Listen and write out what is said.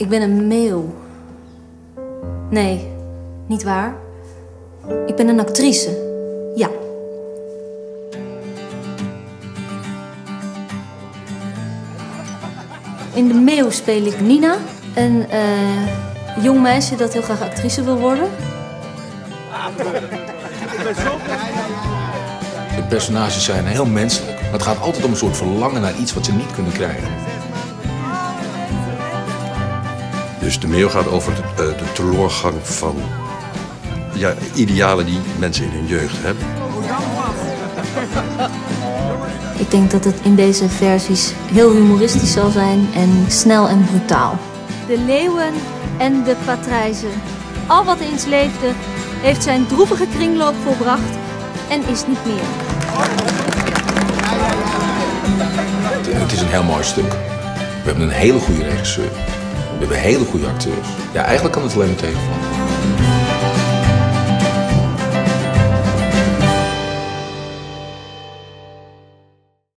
Ik ben een meeuw. Nee, niet waar. Ik ben een actrice. Ja. In de meeuw speel ik Nina, een eh, jong meisje dat heel graag actrice wil worden. De personages zijn heel menselijk. Maar het gaat altijd om een soort verlangen naar iets wat ze niet kunnen krijgen. Dus de mail gaat over de, eh, de teloorgang van ja, idealen die mensen in hun jeugd hebben. Ik denk dat het in deze versies heel humoristisch zal zijn en snel en brutaal. De leeuwen en de patrijzen. Al wat eens leefde, heeft zijn droevige kringloop volbracht en is niet meer. Het is een heel mooi stuk. We hebben een hele goede regisseur. We hebben hele goede acteurs. Ja, eigenlijk kan het alleen maar tegenvallen.